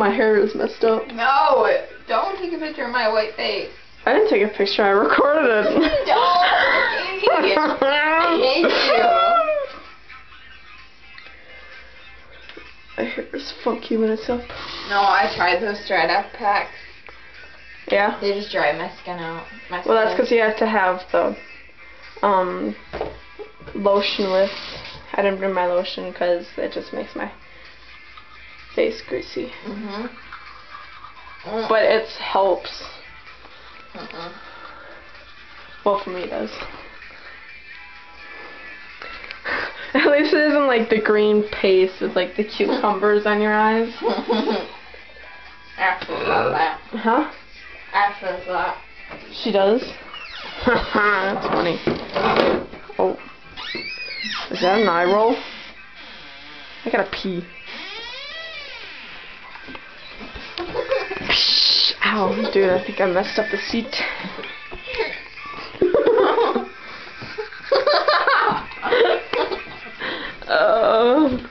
my hair is messed up. No, don't take a picture of my white face. I didn't take a picture, I recorded it. Don't. I hate you. My hair is funky when it's up. No, I tried those Stridex packs. Yeah? They just dry my skin out. My Well, that's because you have to have the um, lotion with. I didn't bring my lotion because it just makes my face greasy. Mhm. But it helps. Mhm. Well, for me, it does. At least it isn't like the green paste with like the cucumbers on your eyes. Ashley got that. Huh? Ashley's that. She does? That's funny. Oh. Is that an eye roll? I gotta pee. Ow, dude, I think I messed up the seat. Oh.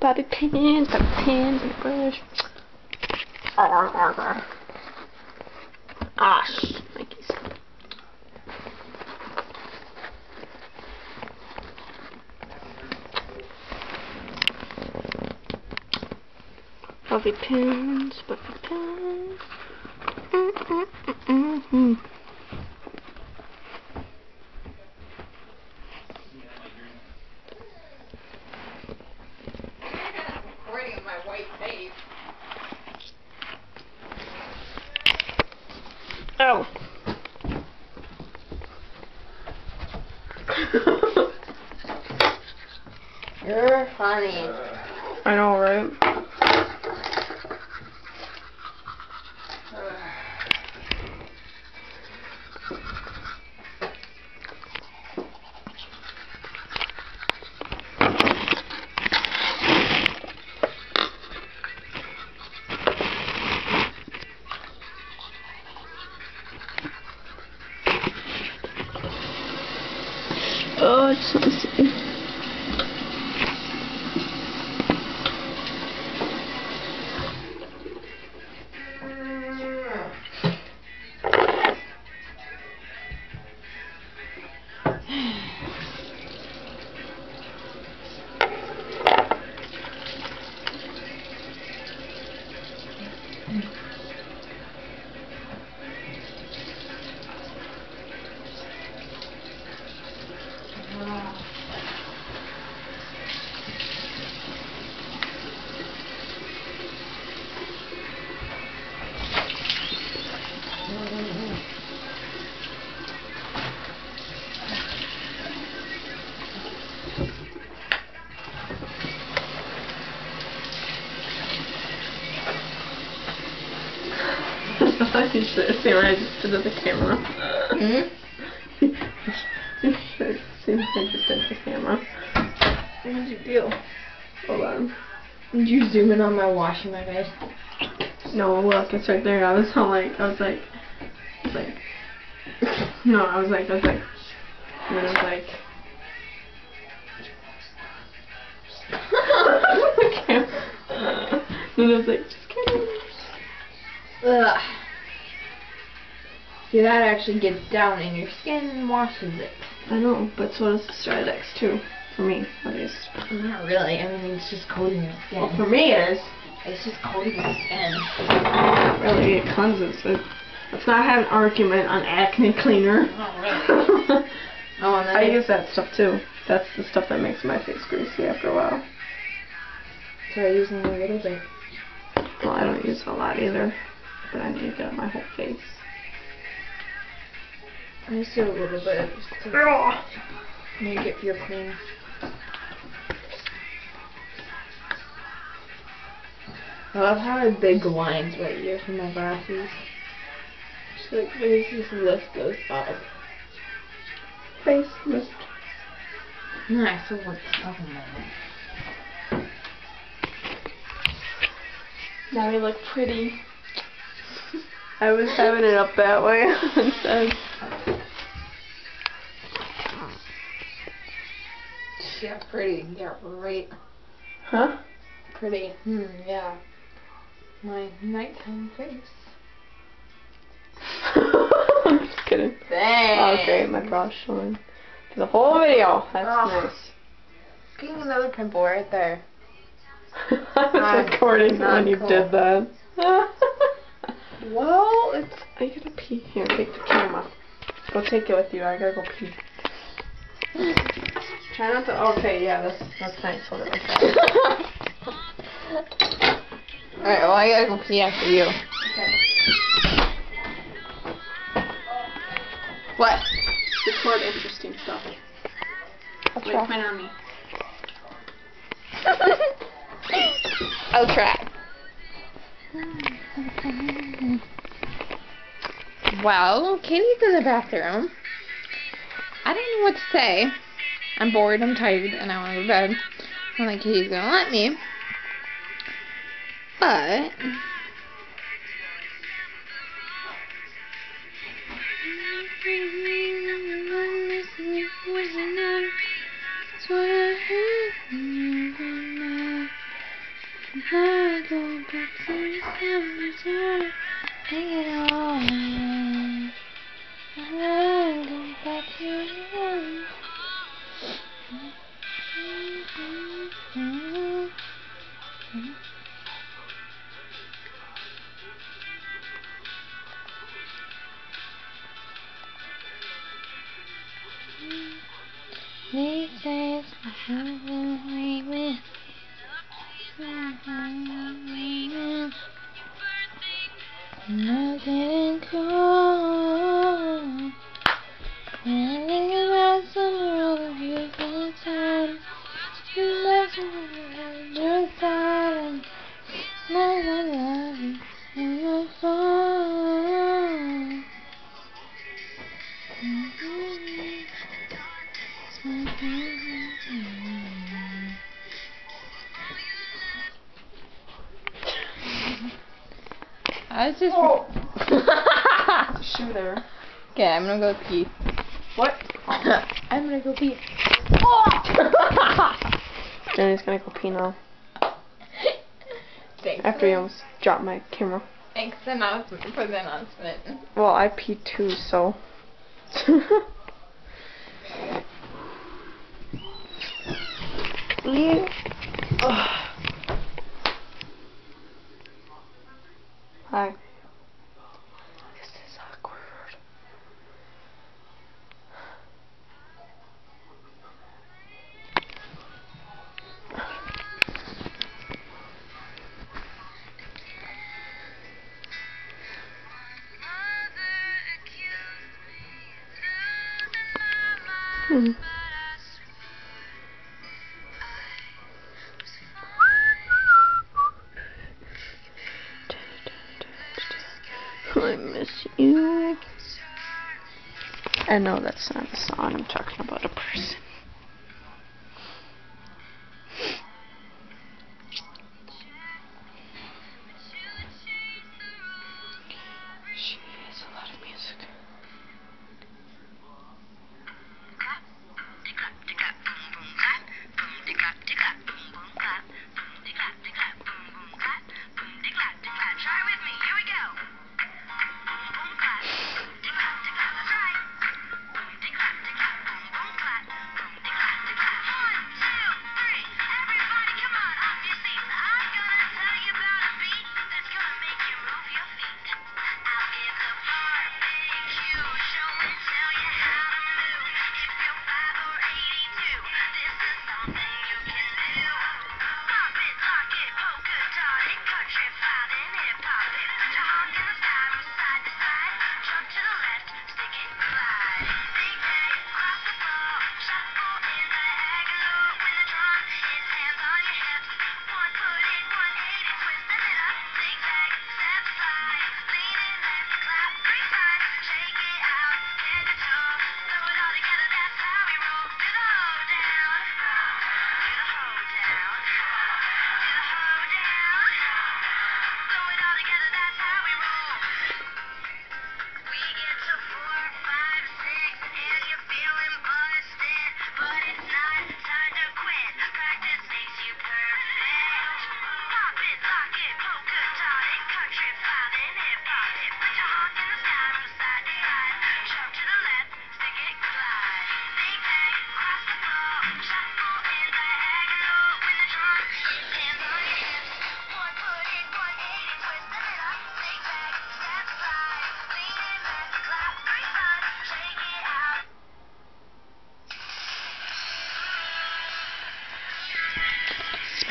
Bobby pins, Bobby pins, and brush. Ah, Bobby pins, pins. Mm, mm, mm, mm, mm. Recording of my white face. Ow. You're funny. I know, right? You should see what I just to the camera. Hmm? you should see what I just did the camera. What'd you do? Hold on. Did you zoom in on my washing my face? No, look, it's right there. I was all like, I was like, I was like, no, I was like, I was like, and then I was like, and then I was like, just kidding. Ugh. See, that actually gets down in your skin and washes it. I know, but so does the Stridex too, for me, at least. Not really. I mean, it's just coating your skin. Well, for me it is. It's just coating your skin. Really, it cleanses it. Let's not have an argument on acne cleaner. Not really. Oh, and then I I use that stuff too. That's the stuff that makes my face greasy after a while. So try using a little bit. Well, I don't use a lot either, but I need to get on my whole face. I just do a little bit just to make it feel clean. I love how I have big lines right here for my glasses. Just like there's this lift goes up. Face mist. Nice, so what's up in there? Now we look pretty. I was having it up that way instead. Yeah, pretty. Yeah, right. Huh? Pretty. Hmm, yeah. My nighttime face. I'm just kidding. Thanks. Okay, my brows showing for the whole video. That's Oh. nice. Getting another pimple right there. I was recording not when you cool. did that. Well, it's I gotta pee. Here, take the camera. Go take it with you. I gotta go pee. Try not to. Okay, yeah, that's that's nice. Hold it like that. Alright, well I gotta go pee after you. What? Record interesting stuff. I'll Wait, point on me. I'll try. Well, Katie's in the bathroom. I don't know what to say. I'm bored, I'm tired, and I want to go to bed. I don't think Katie's gonna let me. But I go back to hang it Mm-hmm. I was just. Shoe there. Okay, I'm gonna go pee. What? I'm gonna go pee. Oh! Jenny's gonna go pee now. Thanks. After you almost dropped my camera. Thanks announcement. For the announcement. Well, I pee too, so. you. Hi. This is awkward. Hmm. I know that's not a song. I'm talking about a person.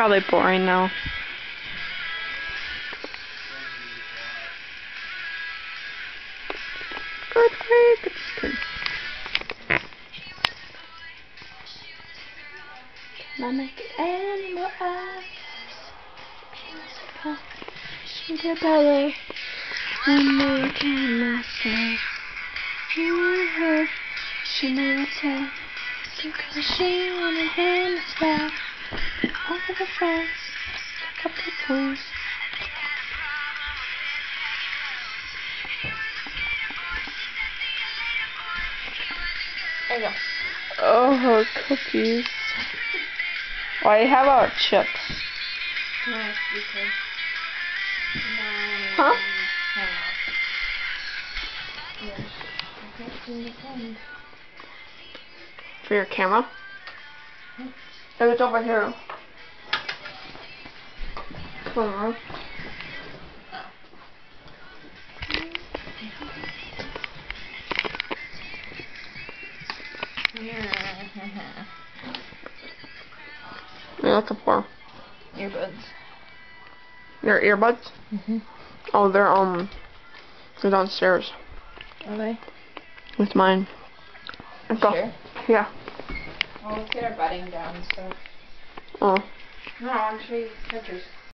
Probably boring now. Good. Can I make it any more can I say? Her should never tell. Cause she wanted him to stop. All the friends, a couple of. There you go. Oh, cookies. Why do you have a chip? Nice, because my Huh? hang out. Yes. I can't seem to find. For your camera? Hmm. It was over here. Somewhere. Are you looking for? Earbuds. Your earbuds? Mm-hmm. Oh, they're um, they're downstairs Are they? with mine. Sure. Yeah. Well, our bedding down, so. Oh. No, I want to show you pictures.